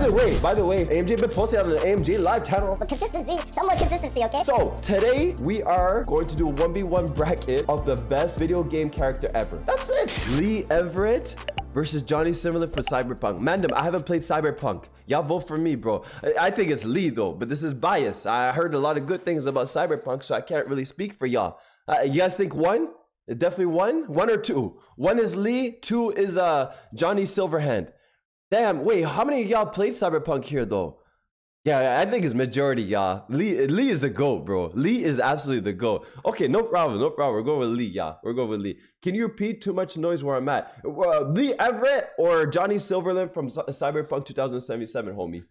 By the way, by the way, AMJ been posting on the AMJ live channel. But consistency, somewhat consistency, okay? So today we are going to do a 1v1 bracket of the best video game character ever. That's it. Lee Everett versus Johnny Silverhand for Cyberpunk. Mandem, I haven't played Cyberpunk. Y'all vote for me, bro. I- I think it's Lee though, but this is bias. I heard a lot of good things about Cyberpunk, so I can't really speak for y'all. Uh, you guys think one? Definitely one? One or two? One is Lee, two is uh Johnny Silverhand. Damn, wait, how many of y'all played Cyberpunk here though? Yeah, I think it's majority, y'all. Lee, Lee is a goat, bro. Lee is absolutely the goat. Okay, no problem, no problem. We're going with Lee, y'all. We're going with Lee. Can you repeat too much noise where I'm at? Uh, Lee Everett or Johnny Silverhand from Cyberpunk 2077, homie?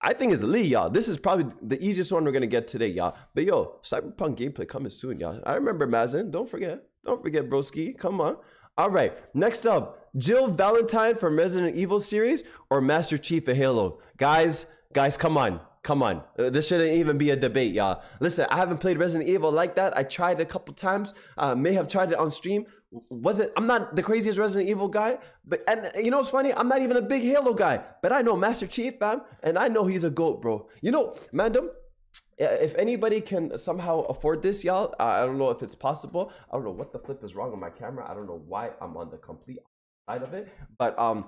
I think it's Lee, y'all. This is probably the easiest one we're gonna get today, y'all. But yo, Cyberpunk gameplay coming soon, y'all. I remember Mazen. Don't forget. Don't forget, broski. Come on. All right. Next up, Jill Valentine from Resident Evil series or Master Chief of Halo. Guys, guys, come on. Come on. Uh, this shouldn't even be a debate, y'all. Listen, I haven't played Resident Evil like that. I tried it a couple times. Uh, may have tried it on stream. Wasn't I'm not the craziest Resident Evil guy, but and you know what's funny? I'm not even a big Halo guy, but I know Master Chief, fam, and I know he's a goat, bro. You know, Mandem, if anybody can somehow afford this, y'all, I don't know if it's possible. I don't know what the flip is wrong with my camera. I don't know why I'm on the complete side of it. But um,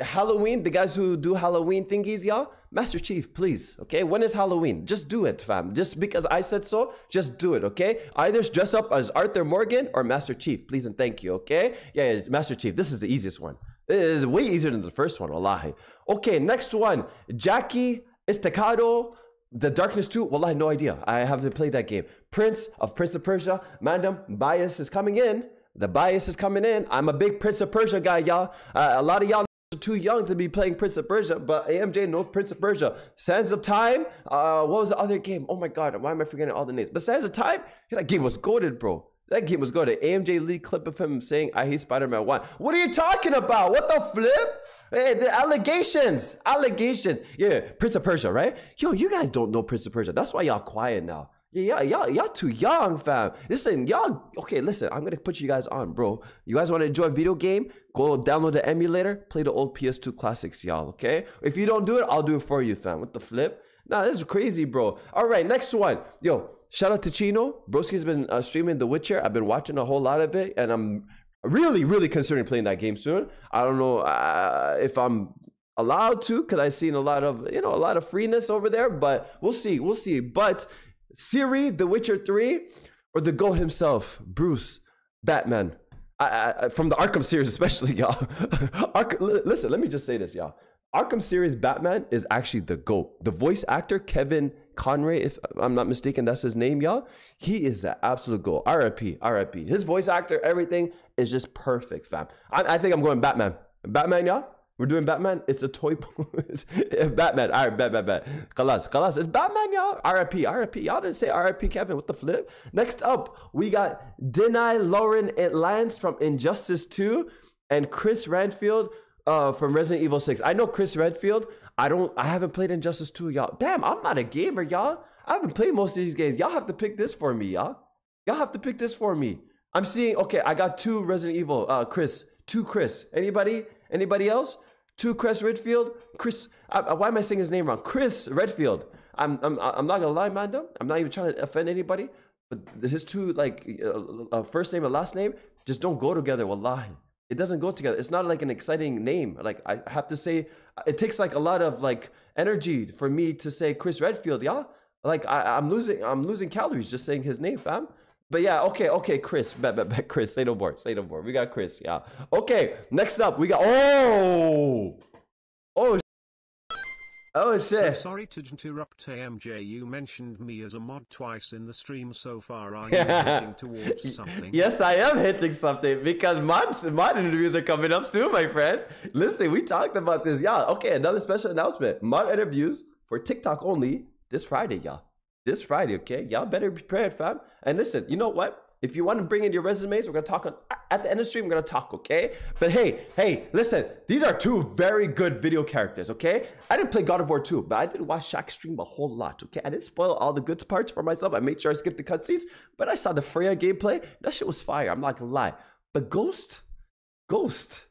Halloween, the guys who do Halloween thingies, y'all, Master Chief, please, okay? When is Halloween? Just do it, fam. Just because I said so, just do it, okay? Either dress up as Arthur Morgan or Master Chief, please and thank you, okay? Yeah, yeah Master Chief, this is the easiest one. It is way easier than the first one, wallahi. Okay, next one, Jackie Estacado. The Darkness 2, well, I had no idea. I haven't played that game. Prince of Prince of Persia, Mandam, bias is coming in. The bias is coming in. I'm a big Prince of Persia guy, y'all. Uh, a lot of y'all are too young to be playing Prince of Persia, but AMJ knows Prince of Persia. Sands of Time, uh, what was the other game? Oh my god, why am I forgetting all the names? But Sands of Time, that game was goaded, bro. That game was good. An AMJ Lee clip of him saying, I hate Spider Man 1. What are you talking about? What the flip? Hey, the allegations. Allegations. Yeah, Prince of Persia, right? Yo, you guys don't know Prince of Persia. That's why y'all quiet now. Yeah, y'all, y'all, too young, fam. Listen, y'all, okay, listen, I'm gonna put you guys on, bro. You guys wanna enjoy a video game? Go download the emulator, play the old PS2 classics, y'all, okay? If you don't do it, I'll do it for you, fam. What the flip? Nah, this is crazy, bro. All right, next one. Yo, shout out to Chino. Broski's been uh, streaming The Witcher. I've been watching a whole lot of it, and I'm really, really considering playing that game soon. I don't know uh, if I'm allowed to because I've seen a lot of, you know, a lot of freeness over there, but we'll see. We'll see. But Ciri, The Witcher 3, or the GOAT himself, Bruce, Batman. I, I, from the Arkham series, especially, y'all. Ark- listen, let me just say this, y'all. Arkham series Batman is actually the GOAT. The voice actor, Kevin Conroy, if I'm not mistaken, that's his name, y'all. He is the absolute GOAT. RIP, RIP. His voice actor, everything is just perfect, fam. I, I think I'm going Batman. Batman, y'all? We're doing Batman. It's a toy. Batman. All right, bet, bet, bet. Kalas, kalas. It's Batman, y'all. RIP, RIP. Y'all didn't say RIP, Kevin. What the flip? Next up, we got Dinah Laurel Lance from Injustice 2 and Chris Redfield uh, from Resident Evil 6. I know Chris Redfield. I don't. I haven't played Injustice 2, y'all. Damn, I'm not a gamer, y'all. I haven't played most of these games. Y'all have to pick this for me, y'all. Y'all have to pick this for me. I'm seeing. Okay, I got two Resident Evil. Uh, Chris, two Chris. Anybody? Anybody else? Two Chris Redfield. Chris. Why am I saying his name wrong? Chris Redfield. I'm. I'm. I'm not gonna lie, man. I'm not even trying to offend anybody. But his two like uh, uh, first name and last name just don't go together. Wallahi. It doesn't go together. It's not like an exciting name. Like I have to say, it takes like a lot of like energy for me to say Chris Redfield. Yeah, like I, I'm losing. I'm losing calories just saying his name, fam. But yeah, okay, okay, Chris, bet, bet, bet, Chris, say no more, say no more. We got Chris, yeah. Okay, next up, we got oh, oh So shit. sorry to interrupt AMJ. You mentioned me as a mod twice in the stream so far. Are you heading towards something? Yes, I am hitting something because mod mod interviews are coming up soon, my friend. Listen, we talked about this, yeah. Okay, another special announcement: mod interviews for TikTok only this Friday, y'all. This Friday, okay? Y'all better be prepared, fam. And listen, you know what? If you want to bring in your resumes, we're gonna talk on at the end of the stream. We're gonna talk, okay? But hey, hey, listen, these are two very good video characters, okay? I didn't play God of War 2, but I did watch Shaq stream a whole lot, okay? I didn't spoil all the good parts for myself. I made sure I skipped the cutscenes, but I saw the Freya gameplay. That shit was fire. I'm not gonna lie. But Ghost, Ghost,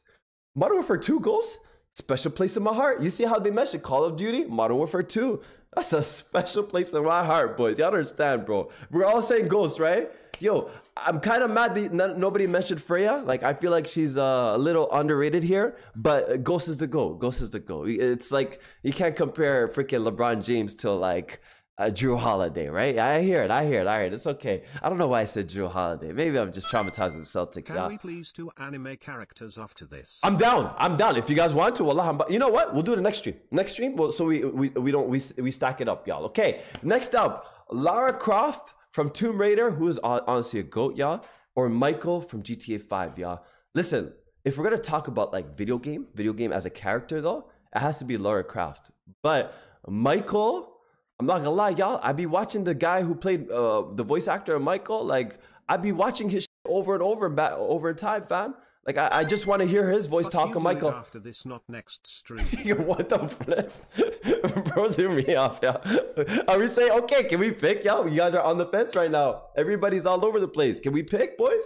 Modern Warfare 2 Ghost, special place in my heart. You see how they mentioned Call of Duty, Modern Warfare 2. That's a special place in my heart, boys. Y'all understand, bro. We're all saying Ghost, right? Yo, I'm kind of mad that no- nobody mentioned Freya. Like, I feel like she's uh, a little underrated here, but Ghost is the go. Ghost is the go. It's like you can't compare freaking LeBron James to like uh, Jrue Holiday, right? I hear it. I hear it. I hear it. It's okay. I don't know why I said Jrue Holiday. Maybe I'm just traumatizing the Celtics. Can we please do anime characters after this? I'm down. I'm down. If you guys want to, Allah, you know what? We'll do the next stream. Next stream. Well, so we we, we don't we we stack it up, y'all. Okay. Next up, Lara Croft from Tomb Raider, who is honestly a goat, y'all, or Michael from GTA 5, y'all. Listen, if we're gonna talk about like video game, video game as a character though, it has to be Lara Croft. But Michael, I'm not gonna lie, y'all. I'd be watching the guy who played uh, the voice actor of Michael. Like I'd be watching his shit over and over and back over time, fam. Like I, I just want to hear his voice Fuck talk you, of do it Michael. After this, not next stream. What the flip? Bro, threw me off, yeah. Are we saying, okay, can we pick? Yo, you guys are on the fence right now. Everybody's all over the place. Can we pick, boys?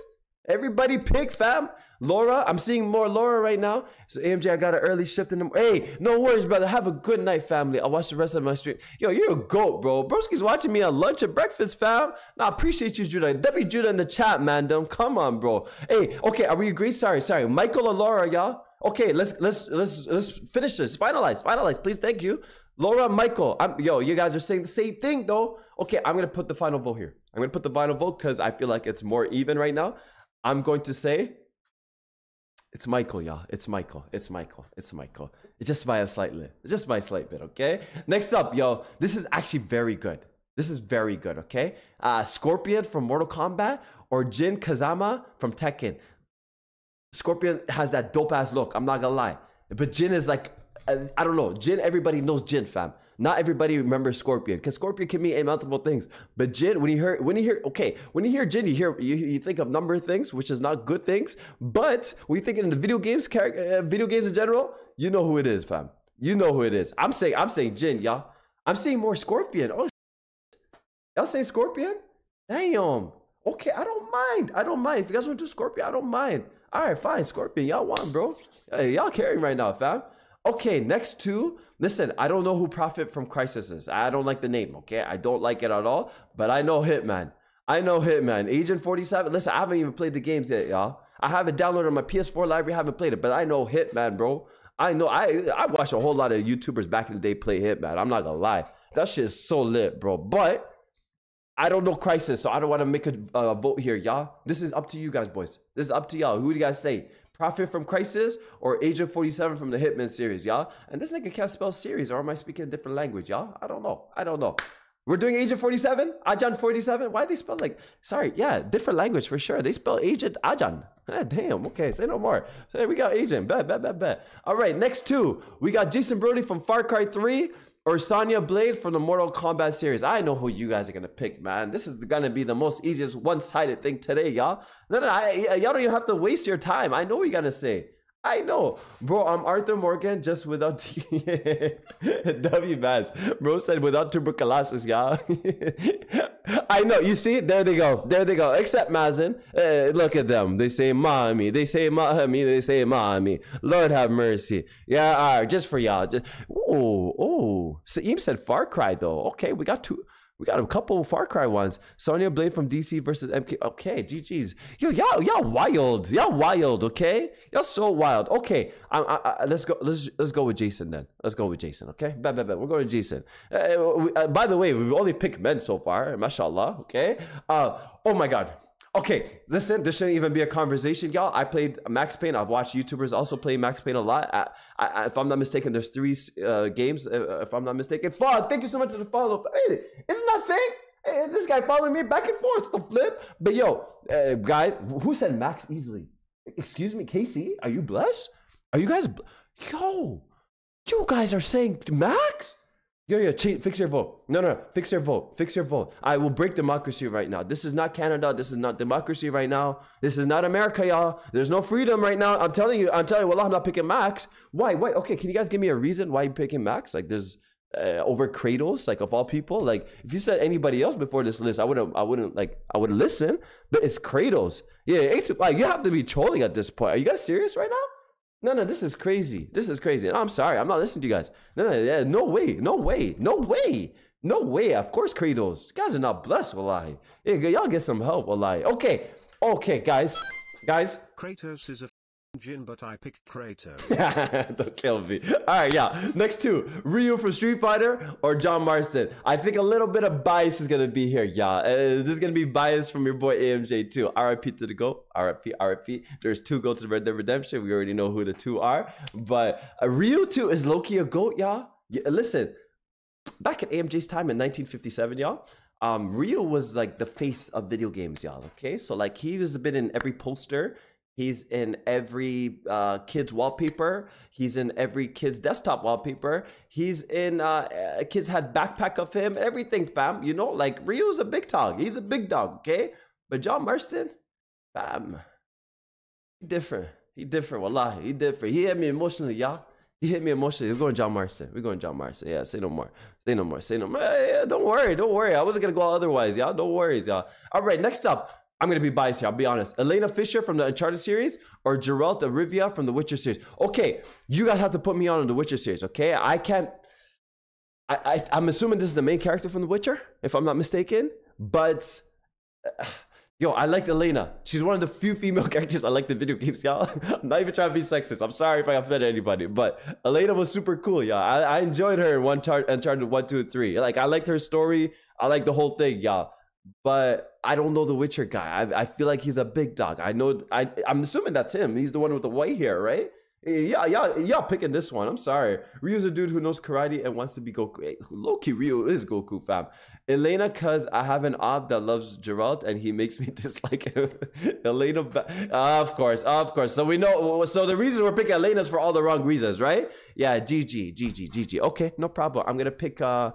Everybody pick, fam. Laura, I'm seeing more Laura right now. So AMJ, I got an early shift in the. Hey, no worries, brother. Have a good night, family. I'll watch the rest of my stream. Yo, you're a goat, bro. Broski's watching me at lunch and breakfast, fam. Nah, appreciate you, Judah. W Judah in the chat, man. Come on, bro. Hey, okay, are we agreed? Sorry, sorry. Michael or Laura, y'all? Okay, let's let's let's let's finish this. Finalize, finalize, please. Thank you. Laura, Michael. I'm yo, you guys are saying the same thing though. Okay, I'm gonna put the final vote here. I'm gonna put the final vote because I feel like it's more even right now. I'm going to say it's Michael, y'all. It's Michael. It's Michael. It's Michael. It's just by a slight bit. Just by a slight bit, okay? Next up, yo, this is actually very good. This is very good, okay? Uh, Scorpion from Mortal Kombat or Jin Kazama from Tekken. Scorpion has that dope ass look. I'm not gonna lie. But Jin is like, I don't know. Jin, everybody knows Jin, fam. Not everybody remembers Scorpion because Scorpion can mean a multiple things. But Jin, when you hear, when you hear, okay, when you hear Jin, you hear, you, you think of number of things, which is not good things. But when you think in the video games, uh, video games in general, you know who it is, fam. You know who it is. I'm saying, I'm saying Jin, y'all. I'm saying more Scorpion. Oh, y'all saying Scorpion? Damn. Okay, I don't mind. I don't mind. If you guys want to do Scorpion, I don't mind. All right, fine. Scorpion, y'all want, bro. Hey, y'all carrying right now, fam. Okay, next two. Listen, I don't know who Prophet from Crysis is. I don't like the name, okay? I don't like it at all, but I know Hitman. I know Hitman. Agent 47. Listen, I haven't even played the games yet, y'all. I have it downloaded on my PS4 library, haven't played it, but I know Hitman, bro. I know I I watched a whole lot of YouTubers back in the day play Hitman. I'm not gonna lie. That shit is so lit, bro. But I don't know Crysis, so I don't want to make a vote here, y'all. This is up to you guys, boys. This is up to y'all. Who do you guys say? Prophet from Crysis or Agent 47 from the Hitman series, y'all? And this nigga can't spell series, or am I speaking a different language, y'all? I don't know. I don't know. We're doing Agent 47? Ajan 47? Why they spell like, sorry, yeah, different language for sure. They spell Agent Ajan. Ah, damn, okay, say no more. Say we got Agent, bet, bet, bet, bet. All right, next two. We got Jason Brody from Far Cry 3 or Sonya Blade from the Mortal Kombat series. I know who you guys are gonna pick, man. This is gonna be the most easiest one-sided thing today, y'all. No, no, I, y'all don't even have to waste your time. I know what you gotta say. I know, bro. I'm Arthur Morgan, just without W bands. Bro said without tuberculosis, y'all. I know. You see, there they go. There they go. Except Mazen. Uh, look at them. They say mommy. They say mommy. They say mommy. Lord have mercy. Yeah, all right. Just for y'all. Just, oh, oh. Saeem said Far Cry though. Okay, we got two. We got a couple Far Cry ones. Sonya Blade from DC versus MK. Okay, GG's. Yo, y'all, y'all wild. Y'all wild. Okay, y'all so wild. Okay, I, I, I, let's go. Let's let's go with Jason then. Let's go with Jason. Okay, bet, bet, bet. We're going to Jason. Uh, we, uh, by the way, we've only picked men so far. Mashallah. Okay. Uh, oh my God. Okay, listen, this shouldn't even be a conversation, y'all. I played Max Payne. I've watched YouTubers also play Max Payne a lot. I, I, if I'm not mistaken, there's three uh, games. Uh, if I'm not mistaken, Fog, thank you so much for the follow. Hey, isn't that thing? Hey, this guy following me back and forth. The flip. But yo, uh, guys, who said Max easily? Excuse me, Casey. Are you blessed? Are you guys? Yo, you guys are saying Max? Yo, yo, change, fix your vote. No, no, no, fix your vote. Fix your vote. I will break democracy right now. This is not Canada. This is not democracy right now. This is not America, y'all. There's no freedom right now. I'm telling you, I'm telling you, well, I'm not picking Max. Why? Why? Okay, can you guys give me a reason why you're picking Max? Like, there's uh, over Kratos, like of all people. Like, if you said anybody else before this list, I wouldn't, I wouldn't like, I would listen. But it's Kratos. Yeah, like you have to be trolling at this point. Are you guys serious right now? No, no, this is crazy. This is crazy. I'm sorry. I'm not listening to you guys. No, no, yeah, no way. No way. No way. No way. Of course, Kratos. You guys are not blessed, wallahi. Yeah, y'all get some help, wallahi. Okay. Okay, guys. Guys. Kratos is a Jin, but I pick Kratos. Don't kill me. All right, yeah. Next two, Ryu from Street Fighter or John Marston. I think a little bit of bias is gonna be here, yeah. Uh, this is gonna be bias from your boy AMJ too. RIP to the GOAT. RIP, RIP. There's two GOATs in Red Dead Redemption. We already know who the two are. But uh, Ryu too is Loki a GOAT, y'all. Yeah, listen, back at AMJ's time in 1957, y'all. Um, Ryu was like the face of video games, y'all. Okay, so like he was a bit in every poster He's in every uh, kid's wallpaper. He's in every kid's desktop wallpaper. He's in uh, kids had backpack of him. Everything, fam. You know, like Ryu's a big dog. He's a big dog, okay? But John Marston, fam, he different. He different. Wallahi, he different. He hit me emotionally, y'all. He hit me emotionally. We're going John Marston. We're going John Marston. Yeah, say no more. Say no more. Say no more. Yeah, don't worry. Don't worry. I wasn't gonna go otherwise, y'all. Don't worry, y'all. All right, next up. I'm gonna be biased here. I'll be honest. Elena Fisher from the Uncharted series or Geralt of Rivia from the Witcher series. Okay, you guys have to put me on in the Witcher series. Okay, I can't. I, I I'm assuming this is the main character from the Witcher, if I'm not mistaken. But uh, yo, I liked Elena. She's one of the few female characters I like the video games, y'all. I'm not even trying to be sexist. I'm sorry if I offended anybody, but Elena was super cool, y'all. I, I enjoyed her in one chart Uncharted one, two, and three. Like I liked her story. I liked the whole thing, y'all but I don't know the Witcher guy. I, I feel like he's a big dog. I know. I I'm assuming that's him. He's the one with the white hair, right? Yeah, yeah, yeah. Picking this one. I'm sorry. Ryu's a dude who knows karate and wants to be Goku. Loki Ryu is Goku fam. Elena, cause I have an ob that loves Geralt and he makes me dislike him. Elena, uh, of course, of course. So we know. So the reason we're picking Elena is for all the wrong reasons, right? Yeah, GG, GG, GG. Okay, no problem. I'm gonna pick. uh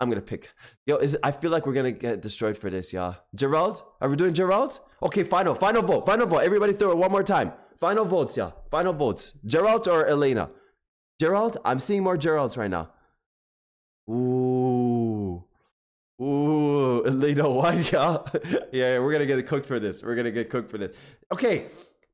I'm gonna pick. Yo, is I feel like we're gonna get destroyed for this, y'all. Gerald? Are we doing Gerald? Okay, final, final vote, final vote. Everybody throw it one more time. Final votes, y'all. Final votes. Gerald or Elena? Gerald? I'm seeing more Geralds right now. Ooh. Ooh, Elena, why, y'all? yeah, we're gonna get cooked for this. We're gonna get cooked for this. Okay.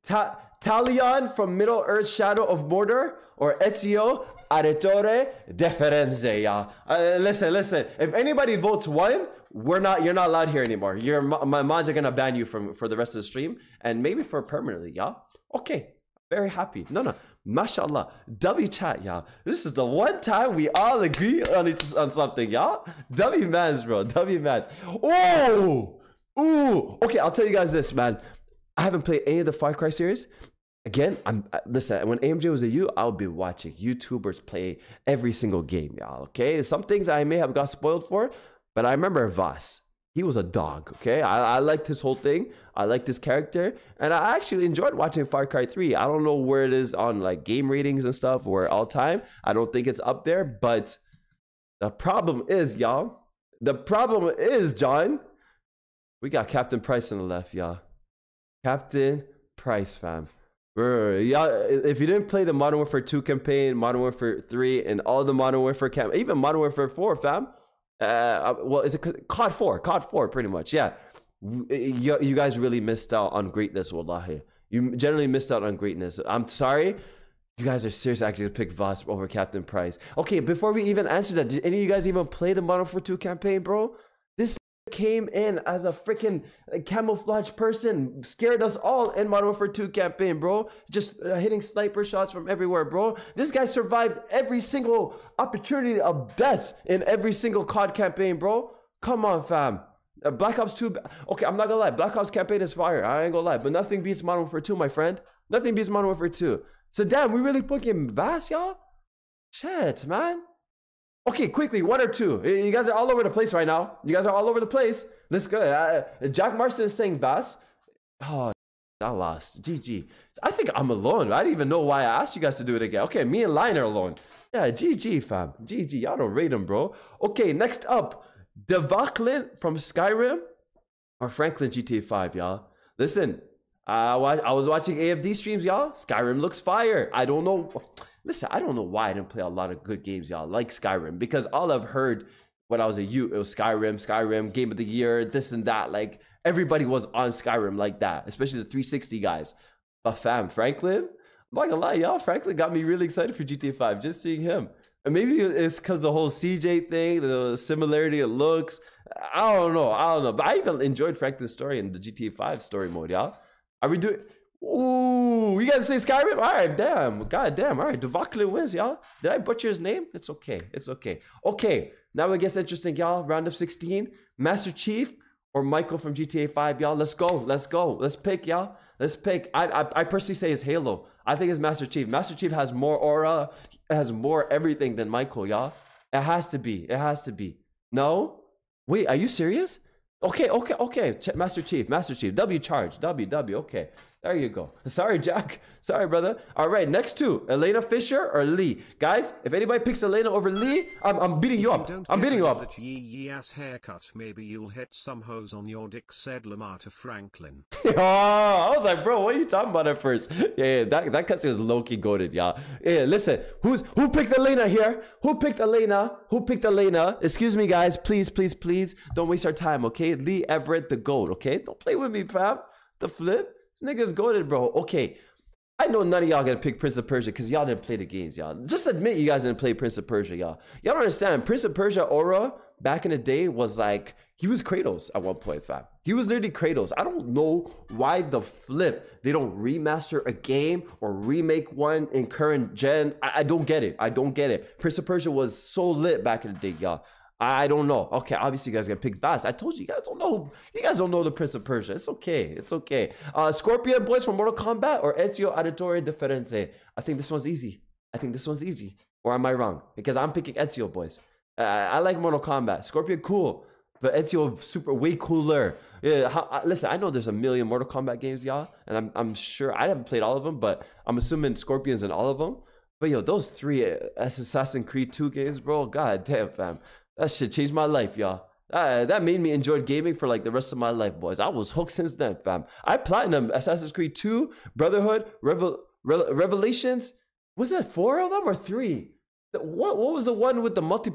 Ta Talion from Middle Earth Shadow of Mordor or Ezio Auditore da Firenze, y'all. Uh, listen, listen. If anybody votes one, we're not. You're not allowed here anymore. Your my mods are gonna ban you from for the rest of the stream and maybe for permanently, y'all. Okay, very happy. No, no, mashallah. W chat, y'all. This is the one time we all agree on each, on something, y'all. W mans, bro. W mans. Oh, ooh. Okay, I'll tell you guys this, man. I haven't played any of the Far Cry series. Again, I'm uh, listen. When AMJ was a you, I'll be watching YouTubers play every single game, y'all. Okay, some things I may have got spoiled for, but I remember Vaas. He was a dog. Okay, I, I liked his whole thing. I liked his character, and I actually enjoyed watching Far Cry 3. I don't know where it is on like game ratings and stuff or all time. I don't think it's up there, but the problem is, y'all. The problem is, John. We got Captain Price on the left, y'all. Captain Price, fam. Yeah, if you didn't play the Modern Warfare 2 campaign, Modern Warfare 3, and all the Modern Warfare camp, even Modern Warfare 4, fam. Uh, uh well, is it COD 4? COD 4, pretty much. Yeah, you, you guys really missed out on greatness, wallahi. You generally missed out on greatness. I'm sorry. You guys are serious actually to pick Vaas over Captain Price. Okay, before we even answer that, did any of you guys even play the Modern Warfare 2 campaign, bro? Came in as a freaking camouflage person, scared us all in Modern Warfare 2 campaign, bro. Just uh, hitting sniper shots from everywhere, bro. This guy survived every single opportunity of death in every single COD campaign, bro. Come on, fam. Uh, Black Ops 2, okay, I'm not gonna lie. Black Ops campaign is fire. I ain't gonna lie, but nothing beats Modern Warfare 2, my friend. Nothing beats Modern Warfare 2. So damn, we really fucking vast, y'all? Shit, man. Okay, quickly, one or two. You guys are all over the place right now. You guys are all over the place. Let's go. Uh, Jack Marston is saying Vaas. Oh, I lost. GG. I think I'm alone. I didn't even know why I asked you guys to do it again. Okay, me and Lion are alone. Yeah, GG, fam. GG. Y'all don't rate him, bro. Okay, next up. Devaklin from Skyrim or Franklin GTA 5, y'all. Listen, I, I was watching AFD streams, y'all. Skyrim looks fire. I don't know. Listen, I don't know why I didn't play a lot of good games, y'all, like Skyrim, because all I've heard when I was a youth, it was Skyrim, Skyrim, Game of the Year, this and that. Like everybody was on Skyrim like that, especially the 360 guys. But fam, Franklin, I'm not gonna lie, y'all. Franklin got me really excited for GTA 5 just seeing him. And maybe it's because the whole CJ thing, the similarity of looks. I don't know. I don't know. But I even enjoyed Franklin's story in the GTA 5 story mode, y'all. Are we doing? Ooh, you guys say Skyrim? All right, damn. God damn. All right, Duvakle wins, y'all. Did I butcher his name? It's okay. It's okay. Okay, now it gets interesting, y'all. Round of 16. Master Chief or Michael from GTA 5, y'all. Let's go. Let's go. Let's pick, y'all. Let's pick. I, I, I personally say it's Halo. I think it's Master Chief. Master Chief has more aura, has more everything than Michael, y'all. It has to be. It has to be. No? Wait, are you serious? Okay, okay, okay. Master Chief, Master Chief. W charge. W, W. Okay. There you go. Sorry, Jack. Sorry, brother. All right, next two. Elena Fisher or Lee. Guys, if anybody picks Elena over Lee, I'm, I'm beating you up. I'm beating you up. That yee yee ass haircut. Maybe you'll hit some hose on your dick, said Lamar to Franklin. oh, I was like, bro, what are you talking about at first? Yeah, yeah that, that cutscene was low-key goaded, y'all. Yeah, listen, who's who picked Elena here? Who picked Elena? Who picked Elena? Excuse me, guys. Please, please, please, don't waste our time, okay? Lee Everett, the goat, okay? Don't play with me, fam. The flip. This nigga's goaded, bro. Okay. I know none of y'all gonna pick Prince of Persia because y'all didn't play the games, y'all. Just admit you guys didn't play Prince of Persia, y'all. Y'all don't understand. Prince of Persia Aura back in the day was like he was Kratos at one point, fam. He was literally Kratos. I don't know why the flip they don't remaster a game or remake one in current gen. I, I don't get it. I don't get it. Prince of Persia was so lit back in the day, y'all. I don't know. Okay, obviously you guys gonna pick fast. I told you, you guys don't know. You guys don't know the Prince of Persia. It's okay. It's okay. Uh, Scorpion boys from Mortal Kombat or Ezio Auditore da Firenze. I think this one's easy. I think this one's easy. Or am I wrong? Because I'm picking Ezio boys. Uh, I like Mortal Kombat. Scorpion cool, but Ezio super way cooler. Yeah, how, uh, listen, I know there's a million Mortal Kombat games, y'all, and I'm I'm sure I haven't played all of them, but I'm assuming Scorpion's in all of them. But yo, those three uh, Assassin's Creed 2 games, bro, god damn, fam. That shit changed my life, y'all. Uh, that made me enjoy gaming for like the rest of my life, boys. I was hooked since then, fam. I platinum Assassin's Creed 2, Brotherhood, Revel- Re- Revelations. Was that four of them or three? What what was the one with the multi?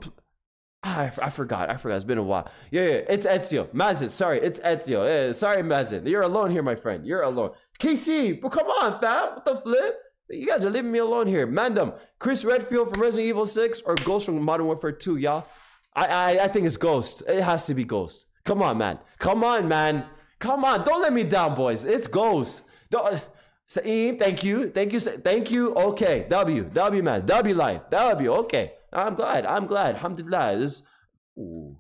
Ah, I, I forgot. I forgot. It's been a while. Yeah, yeah. It's Ezio. Mazin. Sorry, it's Ezio. Yeah, sorry, Mazin. You're alone here, my friend. You're alone. KC, but come on, fam. What the flip? You guys are leaving me alone here. Mandem, Chris Redfield from Resident Evil 6 or Ghost from Modern Warfare 2, y'all? I, I I think it's Ghost. It has to be Ghost. Come on, man. Come on, man. Come on. Don't let me down, boys. It's Ghost. Don't, Saeem, thank you. Thank you. Thank you. Okay. W. W, man. W line. W. Okay. I'm glad. I'm glad. Alhamdulillah. This. Ooh.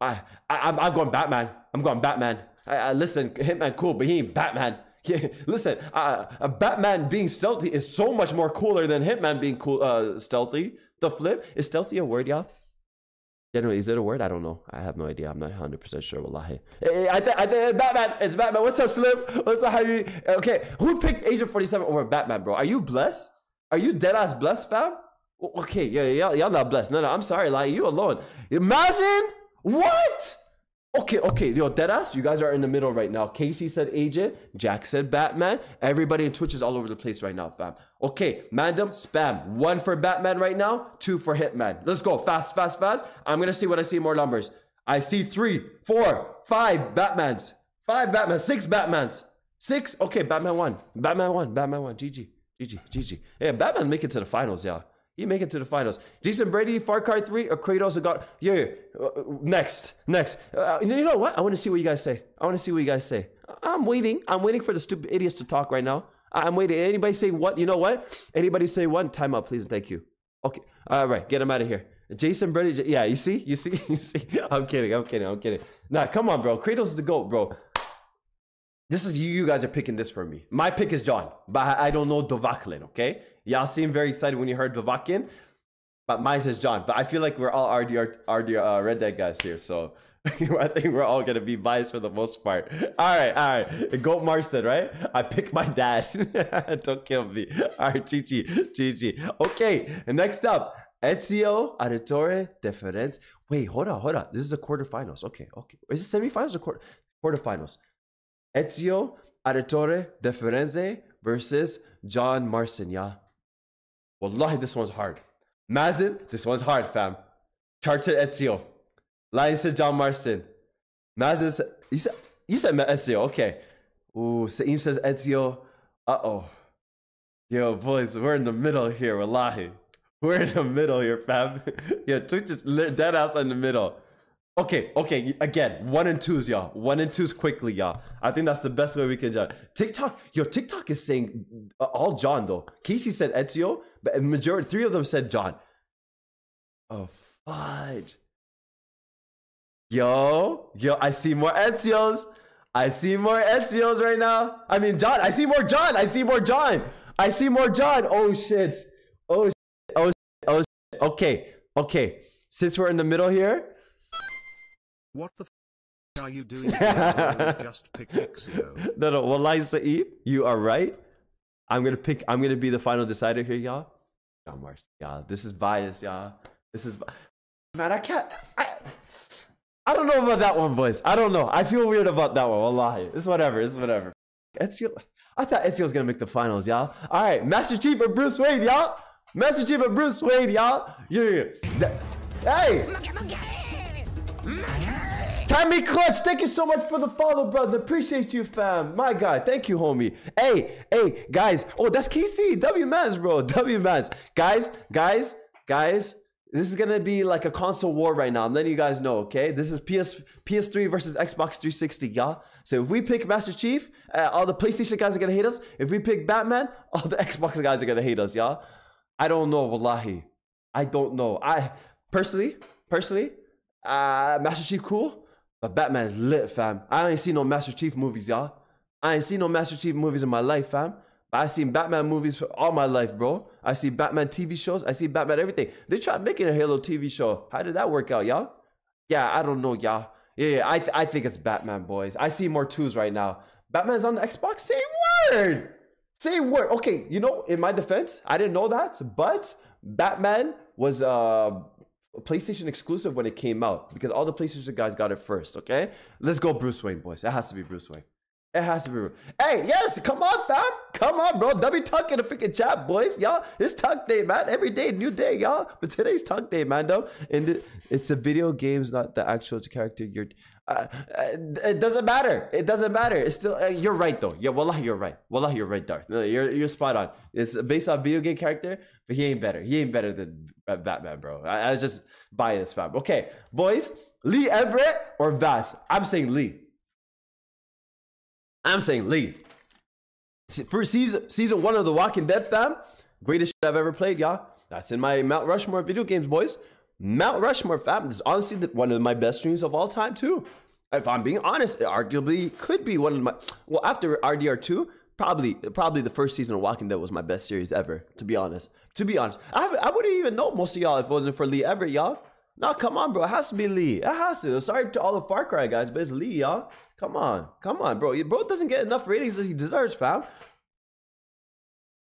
I, I, I'm, I'm going Batman. I'm going Batman. I, I listen, Hitman cool, but he ain't Batman. Yeah, listen, uh, a Batman being stealthy is so much more cooler than Hitman being cool, uh, stealthy. The flip is stealthy a word, y'all? Generally, is it a word? I don't know. I have no idea. I'm not 100% sure. Wallahi. Eh, eh, I think I think Batman. It's Batman. What's up, Slim? What's up? You? Okay, who picked Agent 47 over Batman, bro? Are you blessed? Are you dead ass blessed, fam? Okay, yeah, yeah, y'all not blessed. No, no, I'm sorry, like you alone. Mazin? What? Okay, okay, yo, deadass, you guys are in the middle right now. Casey said agent, Jack said Batman. Everybody in Twitch is all over the place right now, fam. Okay, Mandem, spam. One for Batman right now, two for Hitman. Let's go, fast, fast, fast. I'm gonna see what I see more numbers. I see three, four, five Batmans. Five Batmans, six Batmans. Six, okay, Batman one. Batman one, Batman one, GG, GG, GG. Yeah, Batman make it to the finals, y'all. He make it to the finals. Jason Brady, Far Cry 3, or Kratos got yeah. yeah. Uh, next, next. Uh, you know what? I want to see what you guys say. I want to see what you guys say. I'm waiting. I'm waiting for the stupid idiots to talk right now. I'm waiting. Anybody say what? You know what? Anybody say one? Time out, please, thank you. Okay. All right, get him out of here. Jason Brady. Yeah, you see, you see, you see. I'm kidding. I'm kidding. I'm kidding. Nah, come on, bro. Kratos is the goat, bro. This is you. You guys are picking this for me. My pick is John, but I don't know Dovahkiin. Okay. Y'all seem very excited when you heard Dovahkiin, but mine says John. But I feel like we're all RDR, RDR uh, Red Dead guys here, so I think we're all gonna be biased for the most part. All right, all right. Goat Marston, right? I pick my dad. Don't kill me. All right, Chichi, Chichi. Okay, and next up, Ezio Auditore da Firenze. Wait, hold on, hold on. This is the quarterfinals. Okay, okay. Is it semifinals or quarter quarterfinals? Ezio Auditore da Firenze versus John Marston, yeah. Wallahi, this one's hard. Mazin, this one's hard, fam. Chart said Ezio. Lion said John Marston. Mazin said, you said, you said Ezio, okay. Ooh, Saeem says Ezio. Uh-oh. Yo, boys, we're in the middle here, wallahi. We're in the middle here, fam. yeah, took just dead ass in the middle. Okay, okay, again, one and twos, y'all. One and twos quickly, y'all. I think that's the best way we can judge. TikTok, yo, TikTok is saying uh, all John though. Casey said Ezio, but majority, three of them said John. Oh, fudge. Yo, yo, I see more Ezios. I see more Ezios right now. I mean, John, I see more John. I see more John. I see more John. Oh, shit. Oh, shit. Oh, shit. Oh, shit. Okay, okay. Since we're in the middle here, What the f are you doing? just pick Ixio. no, no, Wallahi Sa'ib, you are right. I'm gonna pick. I'm gonna be the final decider here, y'all. John Mars, y'all. This is bias, y'all. This is, man. I can't. I, I don't know about that one, boys. I don't know. I feel weird about that one. Wallahi, it's whatever. It's whatever. Ezio. I thought Ezio was gonna make the finals, y'all. All right, Master Chief or Bruce Wayne, y'all. Master Chief or Bruce Wayne, y'all. Yeah, yeah. That- hey. Timmy Clutch, thank you so much for the follow, brother. Appreciate you, fam. My God, thank you, homie. Hey, hey, guys. Oh, that's KC. W Maz, bro. W Maz. Guys, guys, guys. This is gonna be like a console war right now. I'm letting you guys know, okay? This is PS PS3 versus Xbox 360, y'all. So if we pick Master Chief, uh, all the PlayStation guys are gonna hate us. If we pick Batman, all the Xbox guys are gonna hate us, y'all. I don't know, wallahi. I don't know. I personally, personally, uh, Master Chief cool, but Batman is lit, fam. I ain't seen no Master Chief movies, y'all. I ain't seen no Master Chief movies in my life, fam. But I seen Batman movies for all my life, bro. I see Batman TV shows. I see Batman everything. They tried making a Halo TV show. How did that work out, y'all? Yeah, I don't know, y'all. Yeah, yeah I, th- I think it's Batman, boys. I see more twos right now. Batman's on the Xbox. Say word. Say word. Okay, you know, in my defense, I didn't know that, but Batman was uh PlayStation exclusive when it came out because all the PlayStation guys got it first. Okay, let's go Bruce Wayne, boys. It has to be Bruce Wayne. It has to be. Bruce. Hey, yes, come on, fam. Come on, bro. W Tuck in the freaking chat, boys. Y'all, it's Tuck Day, man. Every day, new day, y'all. But today's Tuck Day, man. Though, and the, it's the video games, not the actual character. You're. Uh, uh, it doesn't matter. It doesn't matter. It's still. Uh, you're right though. Yeah, wallah, you're right. Wallah, you're right, Darth. You're you're spot on. It's based on video game character, but he ain't better. He ain't better than uh, Batman, bro. I, I was just biased, fam. Okay, boys. Lee Everett or Vaas? I'm saying Lee. I'm saying Lee. For season season one of The Walking Dead, fam, greatest shit I've ever played, y'all. That's in my Mount Rushmore video games, boys. Mount Rushmore, fam. Is honestly the, one of my best streams of all time, too. If I'm being honest, it arguably could be one of my. Well, after RDR two, probably probably the first season of Walking Dead was my best series ever. To be honest, to be honest, I, I wouldn't even know most of y'all if it wasn't for Lee Everett, y'all. No, come on, bro. It has to be Lee. It has to. Sorry to all the Far Cry guys, but it's Lee, y'all. Come on. Come on, bro. Bro doesn't get enough ratings as he deserves, fam.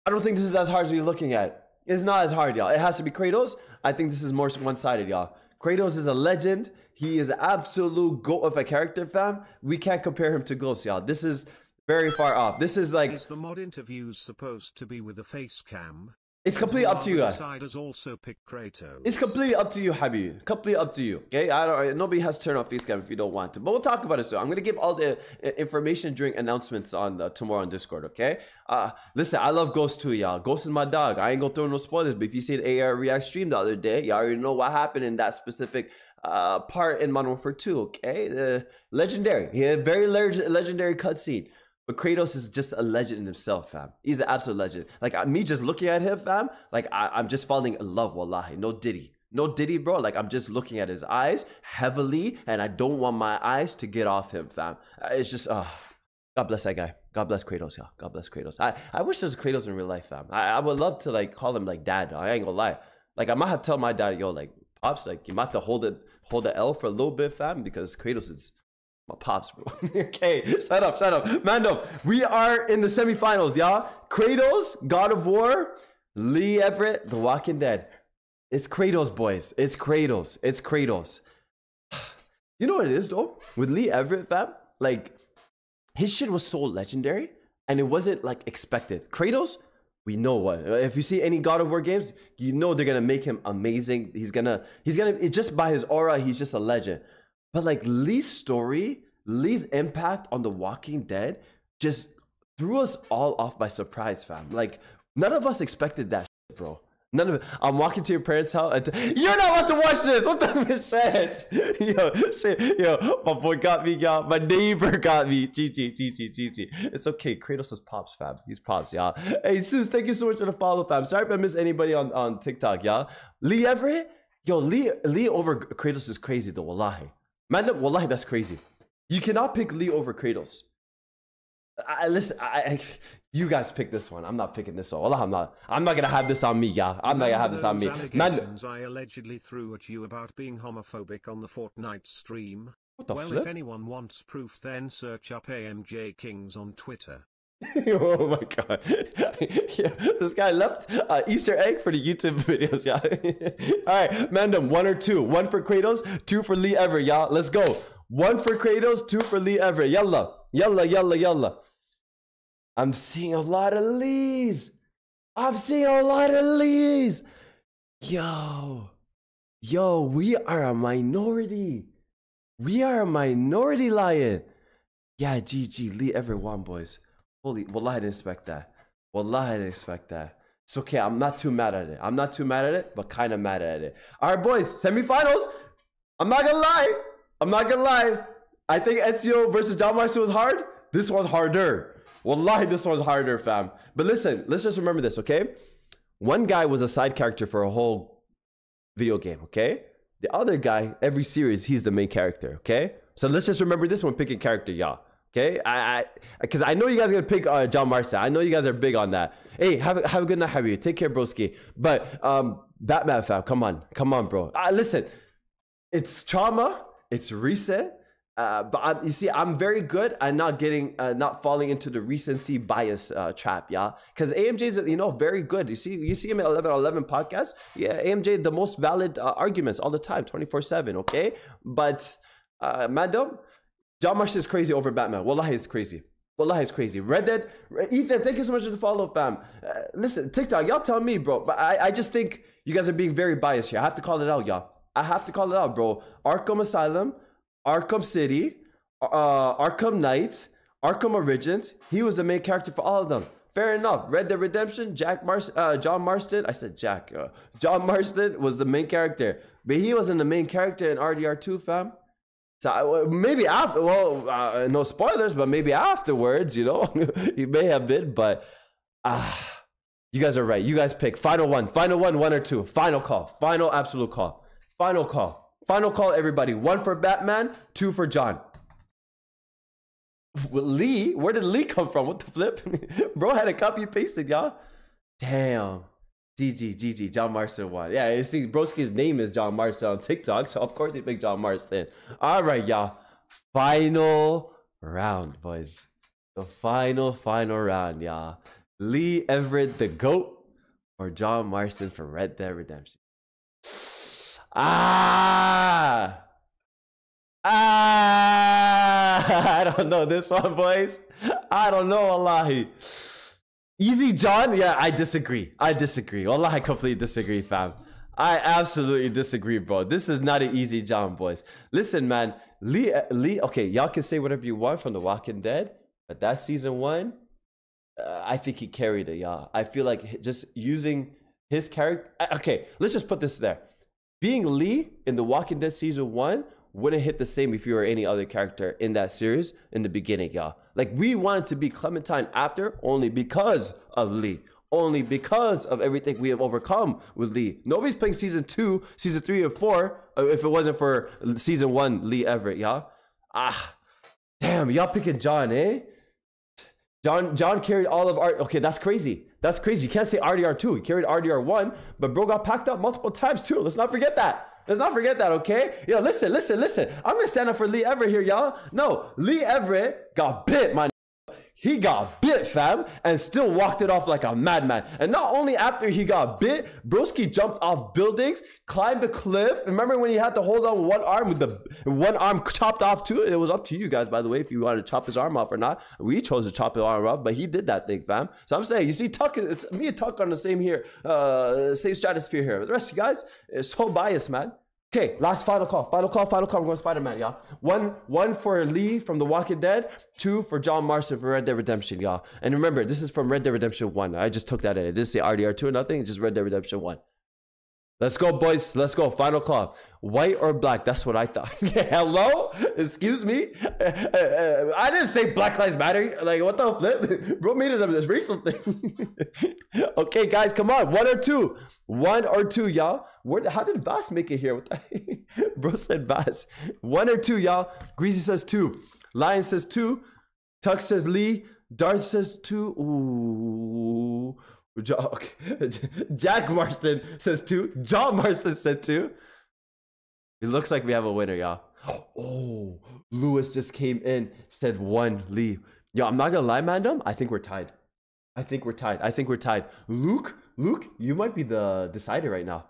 I don't think this is as hard as you're looking at. It's not as hard, y'all. It has to be Kratos. I think this is more one-sided, y'all. Kratos is a legend. He is absolute goat of a character, fam. We can't compare him to Ghost, y'all. This is very far off. This is like Is the mod interviews supposed to be with a face cam? It's completely up to you guys. Also pick Kratos. It's completely up to you, Habib. Completely up to you. Okay, I don't. Nobody has to turn off face cam if you don't want to. But we'll talk about it soon. I'm gonna give all the uh, information during announcements on uh, tomorrow on Discord. Okay. Uh, listen, I love Ghost too, y'all. Ghost is my dog. I ain't gonna throw no spoilers. But if you see the AR React stream the other day, y'all already know what happened in that specific uh, part in Modern Warfare 2. Okay, the legendary. Yeah, very leg- legendary cutscene. But Kratos is just a legend in himself, fam. He's an absolute legend. Like me just looking at him, fam, like I, I'm just falling in love, wallahi. No Diddy. No Diddy, bro. Like I'm just looking at his eyes heavily, and I don't want my eyes to get off him, fam. Uh, It's just, uh, God bless that guy. God bless Kratos, yeah. God bless Kratos. I, I wish there was Kratos in real life, fam. I, I would love to like call him like dad. I ain't gonna lie. Like I might have to tell my dad, yo, like pops, like you might have to hold it, hold the L for a little bit, fam, because Kratos is my pops, bro. okay, shut up, shut up. Mando, we are in the semifinals, y'all. Kratos, God of War, Lee Everett, The Walking Dead. It's Kratos, boys. It's Kratos. It's Kratos. You know what it is, though? With Lee Everett, fam, like, his shit was so legendary and it wasn't like expected. Kratos, we know what. If you see any God of War games, you know they're gonna make him amazing. He's gonna, he's gonna, it's just by his aura, he's just a legend. But like Lee's story, Lee's impact on The Walking Dead just threw us all off by surprise, fam. Like None of us expected that, shit, bro. None of it. I'm walking to your parents' house. And You're not about to watch this. What the shit? Yo, shit. Yo, my boy got me, y'all. My neighbor got me. GG, GG, GG. It's okay. Kratos is pops, fam. He's pops, y'all. Hey, Sus, thank you so much for the follow, fam. Sorry if I missed anybody on, on TikTok, y'all. Lee Everett? Yo, Lee, Lee over Kratos is crazy, though. Wallahi. Man, wallahi, that's crazy. You cannot pick Lee over Kratos. I, listen, I, I, you guys pick this one. I'm not picking this one. Allah, I'm not. I'm not gonna have this on me, yeah. I'm not gonna have this on me. Man, I allegedly threw at you about being homophobic on the Fortnite stream. what the well, flip? if anyone wants proof, then search up AMJ Kings on Twitter. oh my god. yeah, this guy left uh, Easter egg for the YouTube videos, yeah. All right, Mandem, one or two. One for Kratos, two for Lee Everett, y'all. Let's go. One for Kratos, two for Lee Everett. Yalla, yalla, yalla, yalla. I'm seeing a lot of Lees. I'm seeing a lot of Lees. Yo, yo, we are a minority. We are a minority lion. Yeah, GG, Lee Everett won, boys. Holy, well, I didn't expect that. Wallah, I didn't expect that. It's okay. I'm not too mad at it. I'm not too mad at it, but kind of mad at it. All right, boys, semifinals. I'm not gonna lie. I'm not gonna lie. I think Ezio versus John Marston was hard. This one's harder. Wallahi, this one's harder, fam. But listen, let's just remember this, okay? One guy was a side character for a whole video game, okay? The other guy, every series, he's the main character, okay? So let's just remember this one picking character, y'all. Okay, I, I, because I know you guys are gonna pick uh, John Marston. I know you guys are big on that. Hey, have a, have a good night, Habib. Take care, broski. But um, Batman fam, come on, come on, bro. Uh, listen, it's trauma. It's reset. Uh, but i you see, I'm very good at not getting, uh, not falling into the recency bias uh, trap, yeah. Because AMJ's, you know, very good. You see, you see him at 11 11 podcast. Yeah, AMJ, the most valid uh, arguments all the time, 24 seven. Okay, but uh, madam, John Marston is crazy over Batman. Wallahi, it's crazy. Wallahi, it's crazy. Red Dead, Ethan, thank you so much for the follow, fam. Uh, listen, TikTok, y'all tell me, bro. But I, I just think you guys are being very biased here. I have to call it out, y'all. I have to call it out, bro. Arkham Asylum, Arkham City, uh, Arkham Knight, Arkham Origins. He was the main character for all of them. Fair enough. Red Dead Redemption, Jack Mars, uh, John Marston. I said Jack. Uh, John Marston was the main character, but he wasn't the main character in RDR2, fam. So maybe after, well, uh, no spoilers, but maybe afterwards, you know, he may have been. But ah, you guys are right. You guys pick final one, final one, one or two, final call, final absolute call, final call, final call. Everybody, one for Batman, two for John. Lee, where did Lee come from? What the flip? Bro had a copy pasted, y'all. Damn. GG, GG, John Marston won. Yeah, you see, Broski's name is John Marston on TikTok, so of course he picked John Marston. All right, y'all. Final round, boys. The final, final round, y'all. Lee Everett, the GOAT, or John Marston for Red Dead Redemption. Ah! Ah! I don't know this one, boys. I don't know, Wallahi. Easy John? Yeah, I disagree. I disagree. Wallah, I completely disagree, fam. I absolutely disagree, bro. This is not an easy John, boys. Listen, man. Lee, Lee. Okay, y'all can say whatever you want from The Walking Dead, but that season one, uh, I think he carried it, y'all. I feel like just using his character. Okay, let's just put this there. Being Lee in The Walking Dead season one wouldn't hit the same if you were any other character in that series in the beginning, y'all. Like we wanted to be Clementine after only because of Lee. Only because of everything we have overcome with Lee. Nobody's playing season two, season three, and four uh, if it wasn't for season one, Lee Everett, y'all. Ah, damn, y'all picking John, eh? John John carried all of our okay, that's crazy. That's crazy. You can't say RDR two. He carried RDR one, but bro got packed up multiple times too. Let's not forget that. Let's not forget that, okay? Yo, listen, listen, listen. I'm gonna stand up for Lee Everett here, y'all. No, Lee Everett got bit, my he got bit, fam, and still walked it off like a madman. And not only after he got bit, Broski jumped off buildings, climbed the cliff. Remember when he had to hold on with one arm with the one arm chopped off too? It was up to you guys, by the way, if you wanted to chop his arm off or not. We chose to chop his arm off, but he did that thing, fam. So I'm saying, you see, Tuck, it's me and Tuck on the same here, uh, same stratosphere here. But the rest of you guys is so biased, man. Okay, last final call. Final call, final call. I'm going Spider-Man, y'all. One, one for Lee from The Walking Dead. Two for John Marston for Red Dead Redemption, y'all. And remember, this is from Red Dead Redemption 1. I just took that in. It didn't say RDR2 or nothing. It's just Red Dead Redemption 1. Let's go, boys. Let's go. Final call. White or black? That's what I thought. Hello? Excuse me? I didn't say Black Lives Matter. Like, what the flip? Bro made it a racial thing. okay, guys, come on. One or two. One or two, y'all. Where, how did Vaas make it here? Bro said Vaas. One or two, y'all. Greasy says two. Lion says two. Tuck says Lee. Darth says two. Ooh. Jack Marston says two. John Marston said two. It looks like we have a winner, y'all. Oh, Lewis just came in, said one, Lee. Yo, I'm not gonna lie, Mandem. I think we're tied. I think we're tied. I think we're tied. Luke, Luke, you might be the decider right now.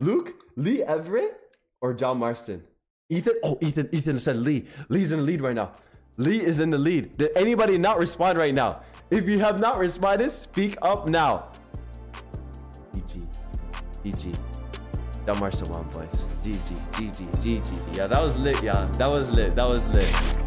Luke, Lee Everett, or John Marston? Ethan, oh, Ethan, Ethan said Lee. Lee's in the lead right now. Lee is in the lead. Did anybody not respond right now? If you have not responded, speak up now. GG. GG. The one, boys. GG. GG. GG. Yeah, that was lit, yeah. That was lit. That was lit.